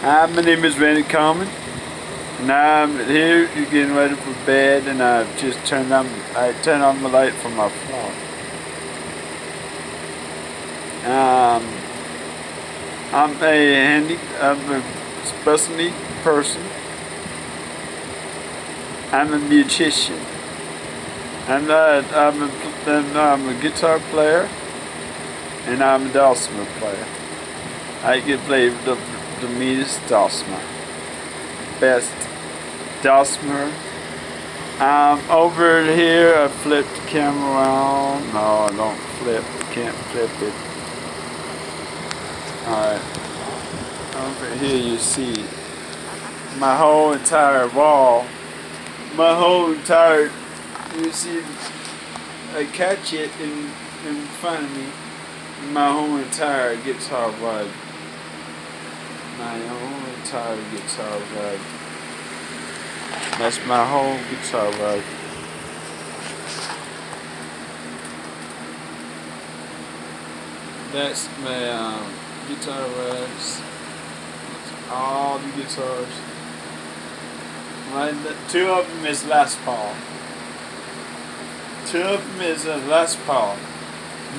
Hi, my name is Randy Coleman, and I'm here getting ready for bed, and I've just turned on I turned on the light for my floor. Um, I'm a handy, I'm a special needs person. I'm a musician. I'm a, I'm a, I'm a guitar player, and I'm a dulcimer player. I can play the the meanest dulcimer. Best dulcimer. Um, over here, I flipped the camera around. No, I don't flip. Can't flip it. Alright. Over here, you see my whole entire wall. My whole entire. You see, I catch it in in front of me. My whole entire guitar rug my whole entire guitar rug. That's my whole guitar rug. That's my um, guitar rugs. All the guitars. My, two of them is Les Paul. Two of them is a Les Paul.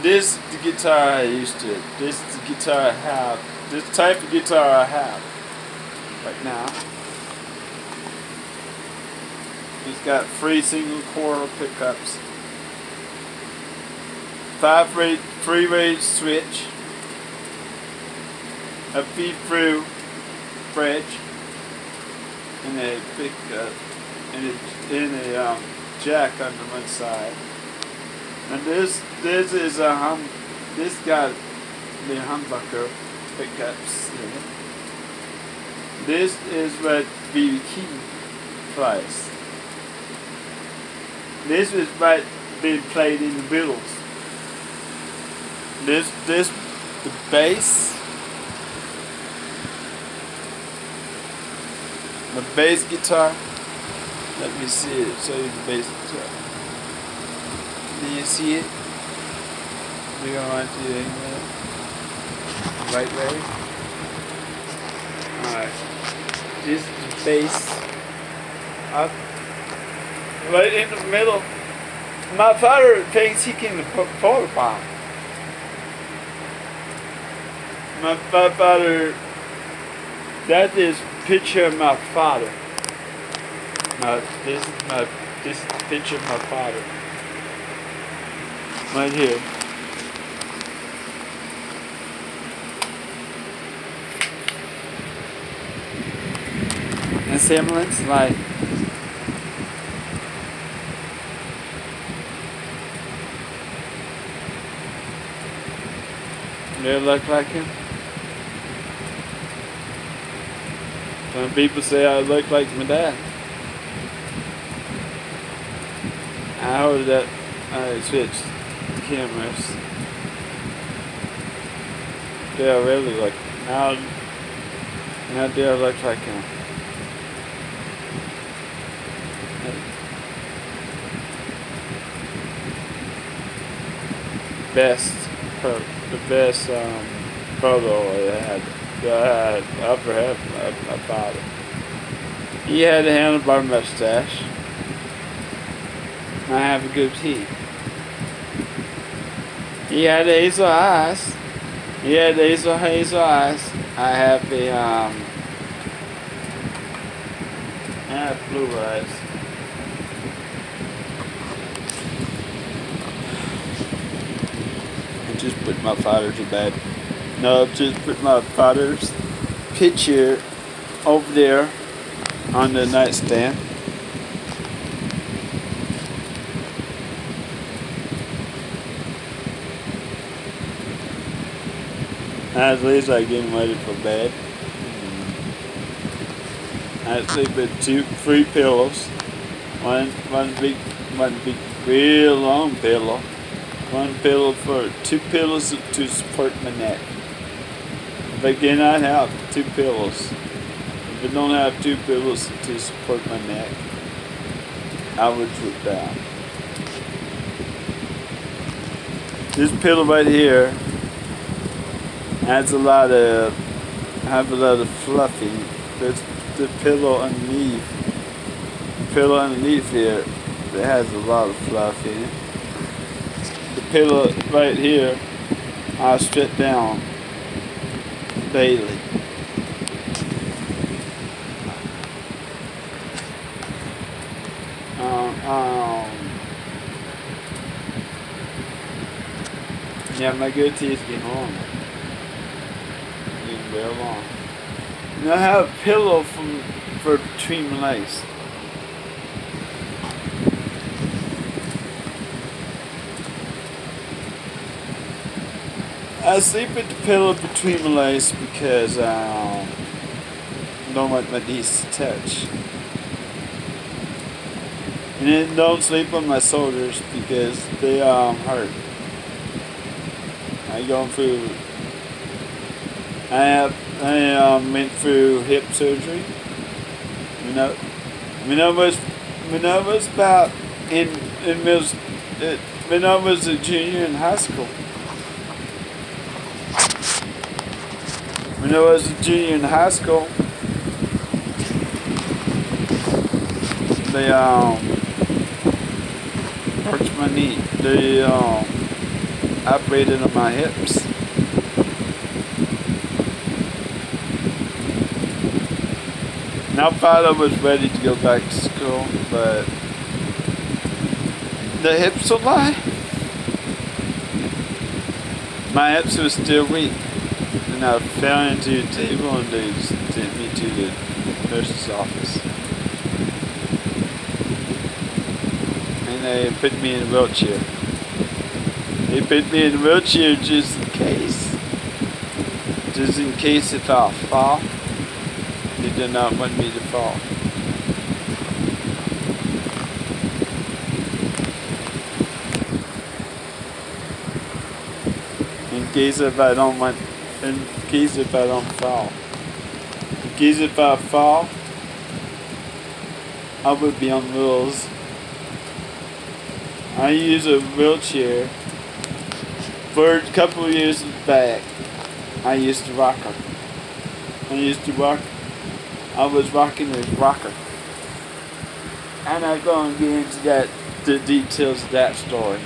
This the guitar I used to. This the guitar I have this type of guitar I have right now. It's got three single coil pickups, five rate, three rate switch, a feed through bridge, and a pickup, and a, and a um, jack on the one side. And this this is a hum. This got the humbucker pickups. This is what BB King plays. This is what been played in the Beatles. This this the bass. The bass guitar. Let me see it. Show you the bass guitar. Do you see it? We're going to do it right way. Alright. This base up right in the middle. My father thinks he can photograph. My, my father, that is picture of my father. My, this is my, this is picture of my father. Right here. Semblance, like Do it look like him? Some people say I look like my dad. I hold that uh, I switched cameras. Do I really look now now do I look like him? Best the best um, photo I had that had had of my father. He had a handlebar mustache. I have a good teeth. He had hazel eyes. He had hazel hazel eyes. I have the um I have blue eyes. just my father to bed. No, just put my father's picture over there on the nightstand. At least I getting ready for bed. I sleep with two, three pillows. One, one big, one big, real long pillow. One pillow for two pillows to support my neck. If I cannot have two pillows, if I don't have two pillows to support my neck, I would droop down. This pillow right here has a lot of have a lot of fluffy. There's the pillow underneath. The pillow underneath here that has a lot of fluff in it. The pillow right here, I strip down daily. Um, um, yeah, my good teeth home. Been real long. And I have a pillow from for between my legs. I sleep with the pillow between my legs because I um, don't want my knees to touch. And then don't sleep on my shoulders because they um, hurt. I go through. I have I um, went through hip surgery. You know, about in in middle, when I was a junior in high school. When I was a junior in high school, they um hurt my knee. They um operated on my hips. And I thought I was ready to go back to school, but the hips will lie. My hips were still weak and I fell into a table and they sent me to the nurse's office. And they put me in a wheelchair. They put me in a wheelchair just in case. Just in case if I fall. They did not want me to fall. In case if I don't want in case if I don't fall. In case if I fall, I would be on wheels. I use a wheelchair. For a couple of years back, I used to rock. I used to rock. I was rocking a rocker. And I'm going to get into that, the details of that story.